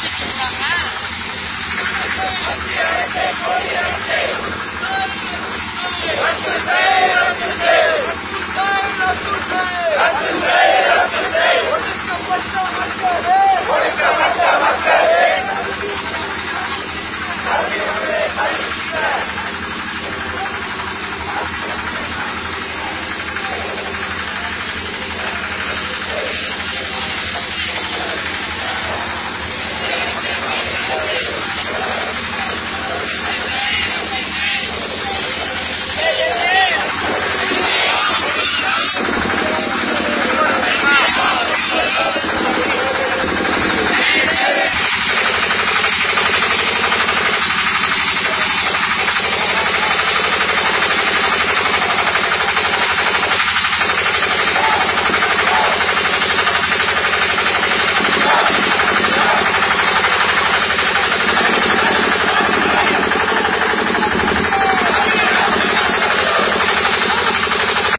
Let's go!